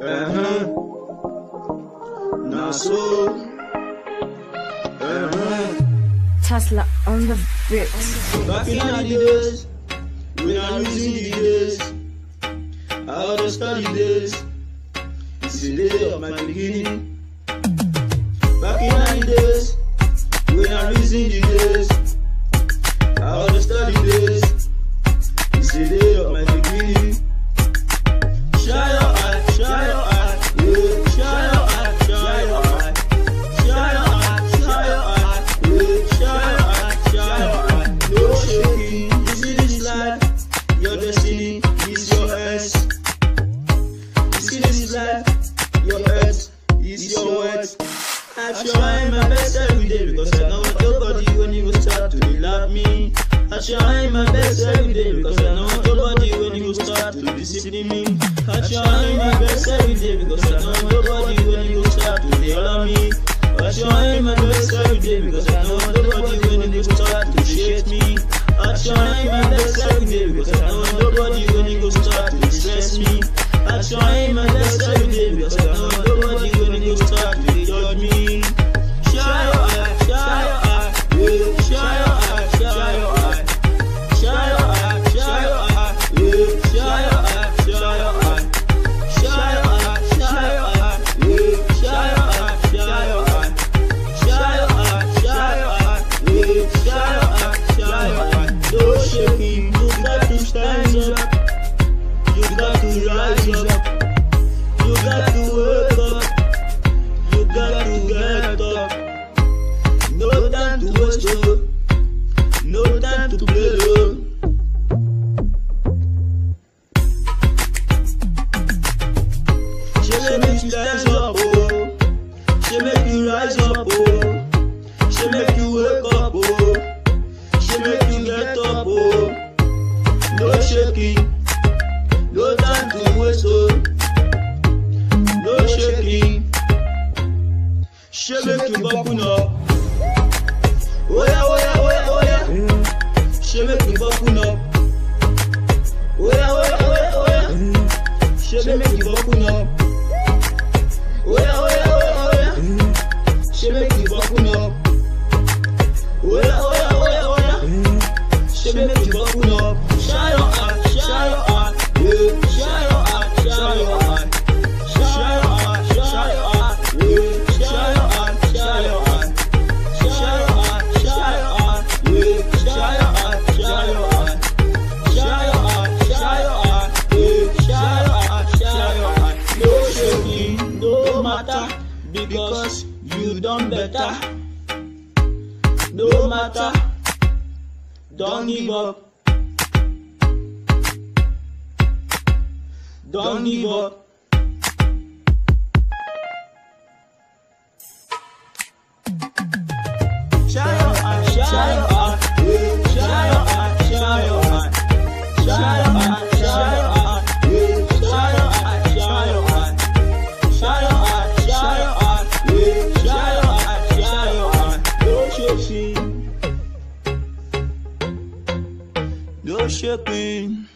Uh-huh. Now so. Uh-huh. Tesla on the beat. Back in the days, when I'm using the days, I to study days. It's the day of my beginning. Your earth is your words. I try my best every day because I know nobody when you start to love me. I try my best every day because I know nobody when you start to discipline me. I try my best every day because I know nobody when you start to yell me. I try my best every day because I know nobody when you start to shake me. I try my best every day because I know nobody when you start to distress me. I try my best every day because to rise up. You got to wake up. You got to get up. No time to waste, oh. no time to play. oh. She make you stand up, oh. She make you rise up, oh. Oh yeah, oh yeah, oh yeah, oh yeah. She make you buckle up. Oh yeah, oh yeah, oh yeah, oh yeah. She make matter, because you done better. No matter, don't give up. Don't give up. You're shipping.